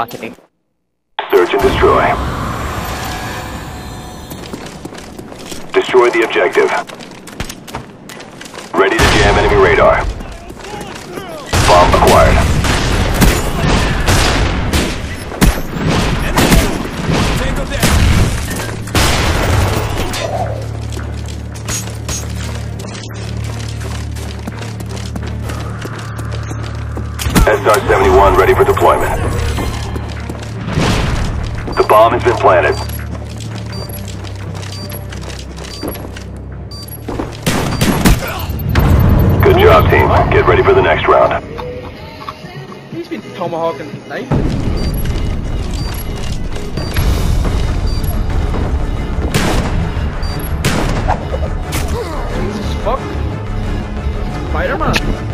marketing. Search and destroy. Destroy the objective. Ready to jam enemy radar. Bomb acquired. SR-71 ready for The bomb has been planted. Good job, team. Get ready for the next round. He's been tomahawking. Jesus fuck. Spider-Man.